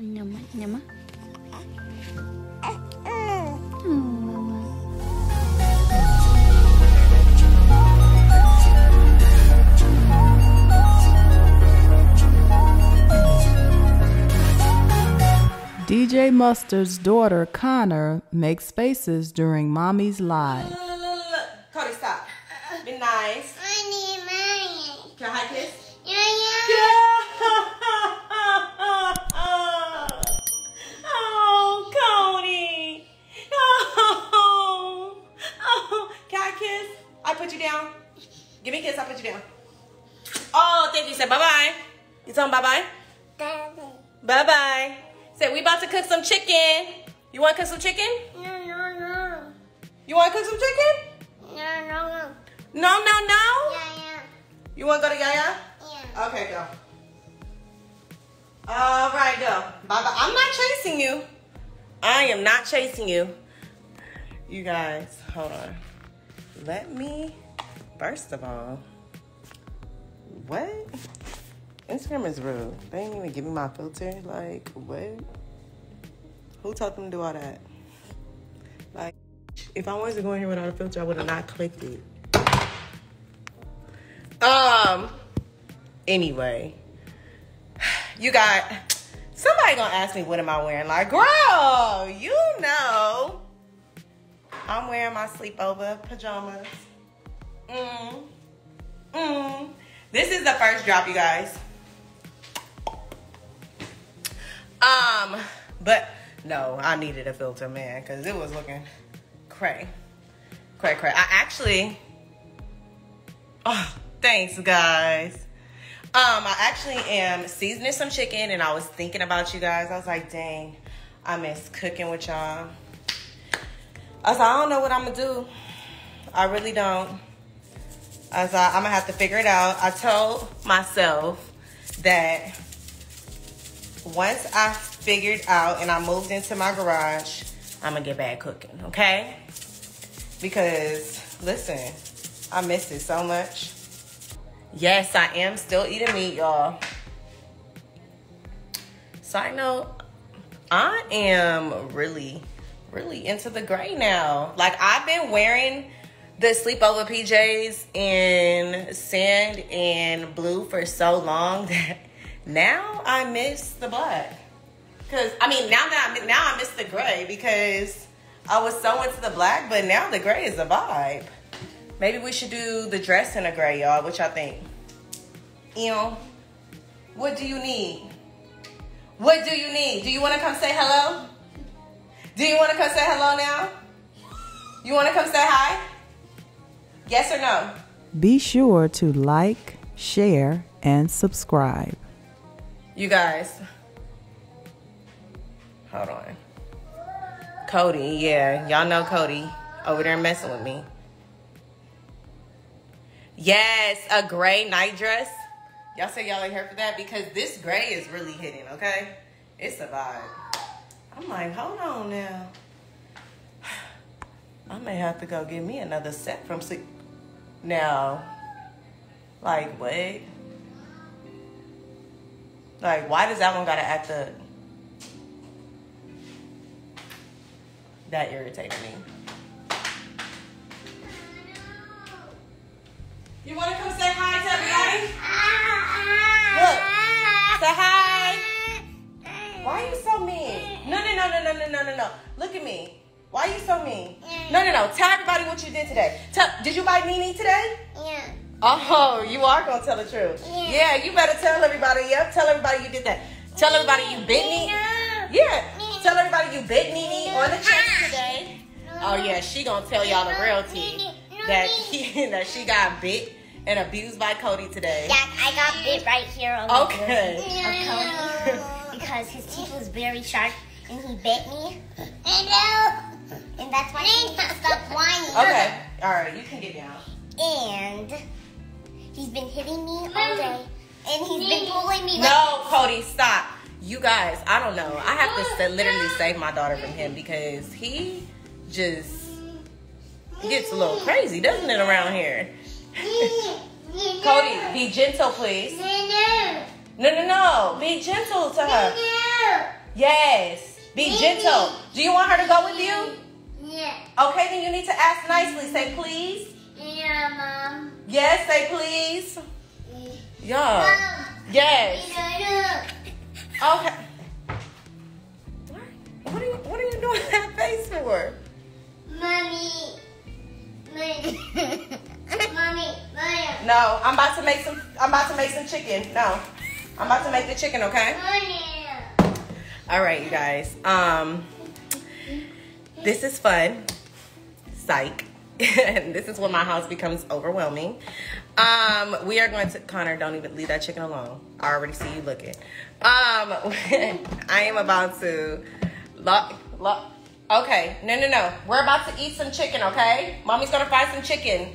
Nyama, nyama. DJ Mustard's daughter, Kauner, makes faces during mommy's live. Give me a kiss. I put you down. Oh, thank you. Say bye bye. You tell him bye bye. Daddy. Bye bye. Say we about to cook some chicken. You want to cook some chicken? No, no, no. You want to cook some chicken? No, no, no. No, no, no. Yeah, yeah. You want to go to Yaya? Yeah. Okay, go. All right, go. Bye bye. I'm not chasing you. I am not chasing you. You guys, hold on. Let me, first of all, what? Instagram is rude. They ain't even give me my filter. Like, what? Who told them to do all that? Like, if I wanted to go in here without a filter, I would have not clicked it. Um, anyway, you got somebody gonna ask me what am I wearing? Like, girl, you know, I'm wearing my sleepover pajamas. First drop, you guys. Um, but no, I needed a filter, man, because it was looking cray, cray, cray. I actually, oh, thanks, guys. Um, I actually am seasoning some chicken, and I was thinking about you guys. I was like, dang, I miss cooking with y'all. I was like, I don't know what I'm gonna do. I really don't. I'm gonna have to figure it out. I told myself that once I figured out and I moved into my garage, I'm gonna get back cooking, okay? Because listen, I miss it so much. Yes, I am still eating meat, y'all. Side note, I am really, really into the gray now. Like I've been wearing the sleepover PJs in sand and blue for so long that now I miss the black. Cause I mean now that I now I miss the gray because I was so into the black, but now the gray is a vibe. Maybe we should do the dress in a gray, y'all. What y'all think? You know, what do you need? What do you need? Do you want to come say hello? Do you want to come say hello now? You want to come say hi? Yes or no? Be sure to like, share, and subscribe. You guys. Hold on. Cody, yeah, y'all know Cody over there messing with me. Yes, a gray night dress. Y'all say y'all ain't here for that because this gray is really hitting, okay? It's a vibe. I'm like, hold on now. I may have to go get me another set from sleep. Now, like, what? Like, why does that one gotta act up? That irritated me. You wanna come say hi to everybody? Look, say hi. Why are you so mean? No, no, no, no, no, no, no, no, no. Look at me. Why are you so mean? No, no, no. Tell everybody what you did today. Tell, did you buy Nene today? Yeah. Oh, you are gonna tell the truth. Yeah. Yeah, you better tell everybody. Yep, tell everybody you did that. Tell everybody you bit me. Yeah, tell everybody you bit Nene on the chest ah. today. Oh yeah, she gonna tell y'all the real tea that he that she got bit and abused by Cody today. Yeah, I got bit right here on the Okay. of Cody because his teeth was very sharp and he bit me. And that's why he stopped whining. Okay. All right, you can get down. And he's been hitting me all day. And he's been pulling me. No, Cody, stop. You guys, I don't know. I have to sa- literally save my daughter from him because he just gets a little crazy, doesn't it, around here? Cody, be gentle, please. No, no, no. Be gentle to her. Yes. Be gentle. Do you want her to go with you? Yeah. Okay, then you need to ask nicely. Say please. Yeah, mom. Yes, say please. Yeah. Mom. Yes. Okay. What are you what are you doing that face for? Mommy. Mommy. Mommy. Mommy. No, I'm about to make some I'm about to make some chicken. No. I'm about to make the chicken, okay? Mommy. All right, you guys. Um, this is fun. Psych. and this is when my house becomes overwhelming. Um, we are going to Kauner. Don't even leave that chicken alone. I already see you looking. Um, I am about to lock. Lock. Okay, no, no, no. We're about to eat some chicken. Okay, mommy's gonna fry some chicken.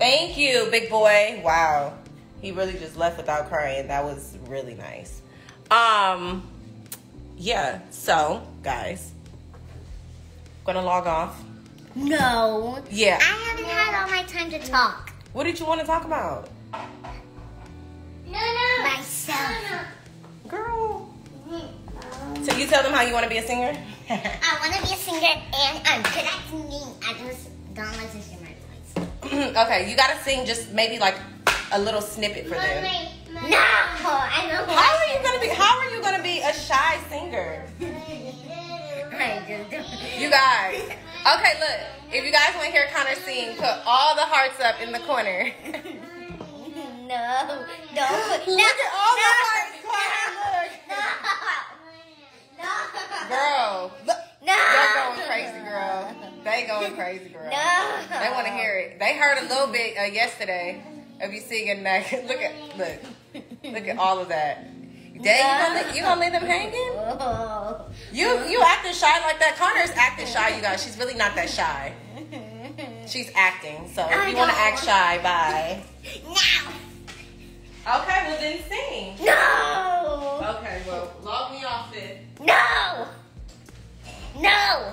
Thank you, big boy. Wow, he really just left without crying. That was really nice. Um yeah, so guys, gonna log off. No. Yeah. I haven't had all my time to talk. What did you want to talk about, No, no. Myself. girl? Mm-hmm. So you tell them how you want to be a singer. I want to be a singer and I'm good at singing. I just don't like to hear my voice. okay, you gotta sing just maybe like a little snippet for them. No, I don't How are you gonna be? How are you gonna be a shy singer? I just don't. You guys. Okay, look. If you guys want to hear Kauner sing, put all the hearts up in the corner. No, don't. Look no, at all the hearts, Kauner. No. Look, girl. Look. No. They're going crazy, girl. They going crazy, girl. No. They want to hear it. They heard a little bit uh, yesterday of you singing that. look at look, look at all of that. Dad, you gonna you gonna leave them hanging? Oh. You you acting shy like that. Kauner's acting shy, you guys. She's really not that shy. She's acting. So if you want to act shy, bye. Now. Okay, well then sing. No. Okay, well log me off it. No. No.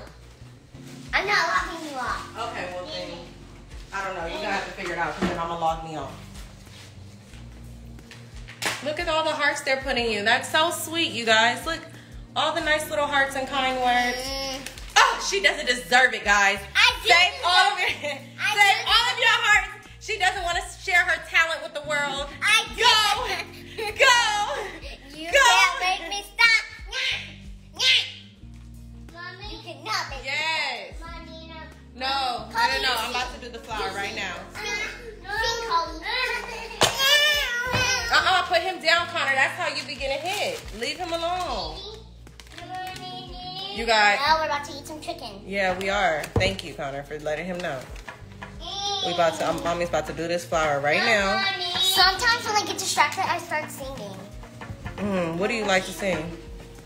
I'm not locking you off. Okay, I don't know. You're gonna have to figure it out because then I'm gonna log me off. Look at all the hearts they're putting you. That's so sweet, you guys. Look, all the nice little hearts and kind words. Mm, Oh, she doesn't deserve it, guys. I Save all of deserve- it. Save all of your hearts. She doesn't want to share her talent with the world. I Go, go. You Go. can't make me stop. Nah. Nah. Mommy. You cannot make Yes. me stop. No. No, no, no, no. I'm about to do the flower right now. Uh-uh, put him down, Kauner. That's how you be getting hit. Leave him alone. You guys. Now we're about to eat some chicken. Yeah, we are. Thank you, Kauner, for letting him know. We about to. Um, mommy's about to do this flower right now. Sometimes when I get distracted, I start singing. Mm, what do you like to sing?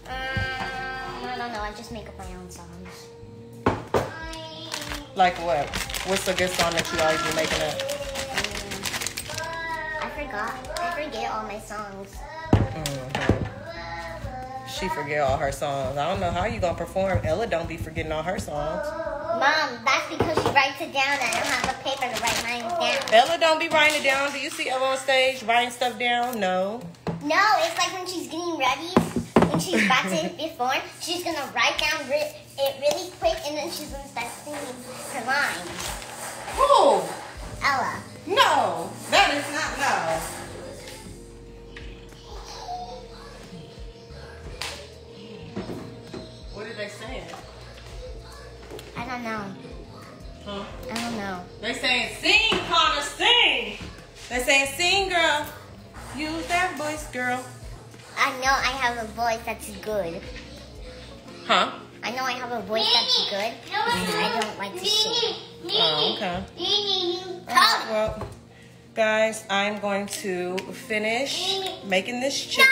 Um, I don't know. I just make up my own songs. Like what? What's a good song that you always be making up? I forgot. I forget all my songs. Mhm. She forget all her songs. I don't know how you gonna perform. Ella don't be forgetting all her songs. Mom, that's because she writes it down and I don't have a paper to write mine down. Ella don't be writing it down. Do you see Ella on stage writing stuff down? No. No, it's like when she's getting ready, when she's about to perform, she's gonna write down it really quick and then she's gonna start singing her lines. Who? Ella. No. That is not no. What did they say? I don't know. Huh? I don't know. They saying sing, Kauner, sing. They saying sing, girl. Use that voice, girl. I know I have a voice that's good. Huh? I know I have a voice that's good. I don't like to sing. Oh, okay. Come. Well, guys, I'm going to finish making this chicken.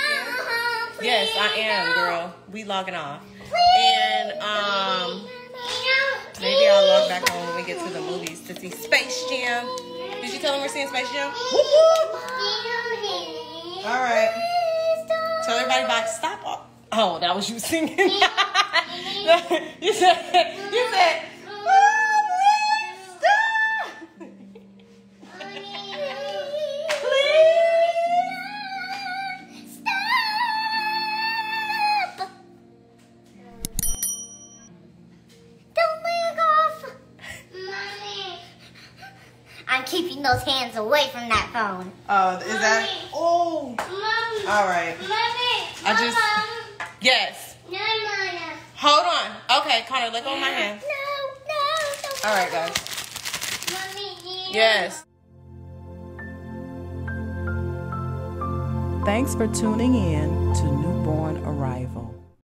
Yes, I am, girl. We logging off. And um, maybe I'll log back on when we get to the movies to see Space Jam. Did you tell them we're seeing Space Jam? All right. Tell everybody bye. Stop. Oh, that was you singing you said, you said, keeping those hands away from that phone. Oh, uh, is mommy, that? Oh. Mommy, All right. Mommy, I just. Yes. No. Hold on. Okay, Kauner, let go of my hand. No, no, no. All right, guys. Mommy. Yes. Thanks for tuning in to Newborn Arrival.